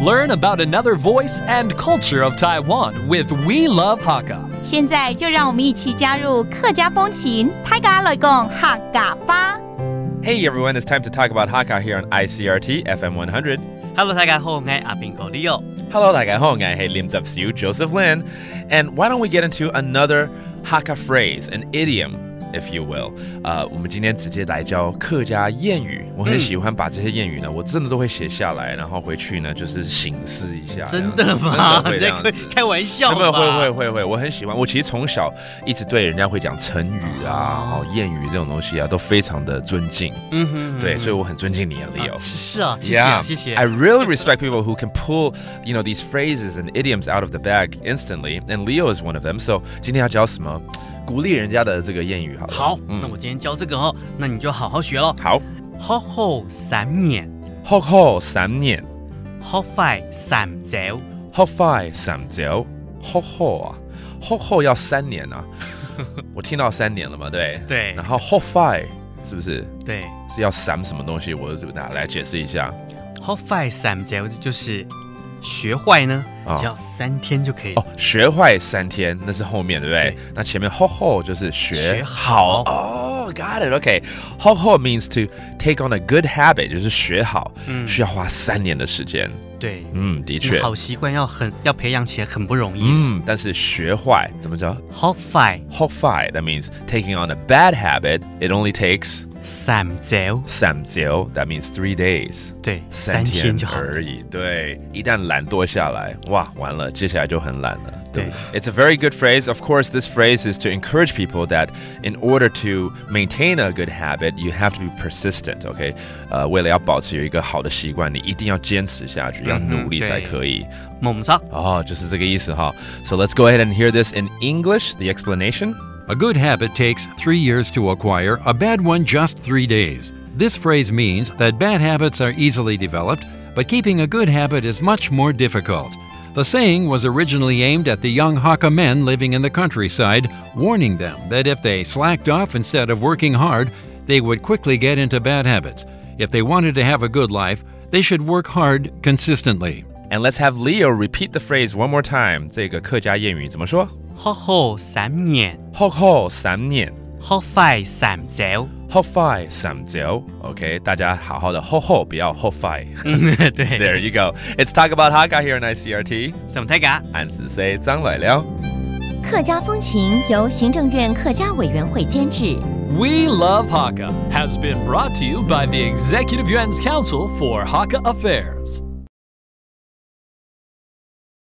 Learn about another voice and culture of Taiwan with We Love Hakka. 现在就让我们一起加入客家风情，大家来讲客家吧。 Hey everyone, it's time to talk about Hakka here on ICRT FM 100. Hello，大家好，我系阿边个 Leo。 Hello, 大家好，我系 Lim Zap Siu, Joseph Lin. And why don't we get into another Hakka phrase, an idiom, if you will? 呃，我们今天直接来教客家谚语。我很喜欢把这些谚语呢，我真的都会写下来，然后回去呢就是醒思一下。真的吗？真的会你在这样子。开玩笑真的吧？会会会会，我很喜欢。我其实从小一直对人家会讲成语啊、哦谚语这种东西啊，都非常的尊敬。嗯哼，对，所以我很尊敬你啊，Leo。是是啊，谢谢谢谢 I。really respect people who can pull, you know, these phrases and idioms out of the bag instantly, and Leo is one of them. So 今天要教什么？鼓励人家的这个谚语好了。好，那我今天教这个哦，那你就好好学喽。好，好好三年，好好三年，好快三周，好快三周，好好啊，好好要三年啊。我听到三年了嘛，对。对然后好快是不是对，是要三什么东西？我是不是拿来解释一下？好快三周就是学坏呢哦，只要三天就可以。哦，学坏三天，那是后面对不对？对那前面后后就是学学好。哦、g o t it. OK，后后 means to take on a good habit，就是学好，嗯需要花三年的时间。对，嗯，的确。好习惯要很要培养起来很不容易。嗯，但是学坏怎么着？好快后坏 that means taking on a bad habit. It only takes 三周，三周，that means three days. 对，三三天就好了。而已。对，一旦懒惰下来，哇，完了，接下来就很懒了。对，It's a very good phrase. Of course, this phrase is to encourage people that in order to maintain a good habit, you have to be persistent. OK，呃，为了要保持有一个好的习惯，你一定要坚持下去，要嗯哼努力才可以。猛操，哦，就是这个意思哈。So let's go ahead and hear this in English. The explanation. A good habit takes three years to acquire, a bad one just three days. This phrase means that bad habits are easily developed, but keeping a good habit is much more difficult. The saying was originally aimed at the young Hakka men living in the countryside, warning them that if they slacked off instead of working hard, they would quickly get into bad habits. If they wanted to have a good life, they should work hard consistently. And let's have Leo repeat the phrase one more time. 这个客家谚语怎么说？好好三年，后后三年。好快三周。后快三周，OK，大家好好的后后，不要后快。嗯，对 There you go. It's talk about Hakka here on ICRT. 什么太嘎？俺只 say 张来了。客家风情由行政院客家委员会监制。 We Love Hakka has been brought to you by the Executive Yuan's Council for Hakka Affairs.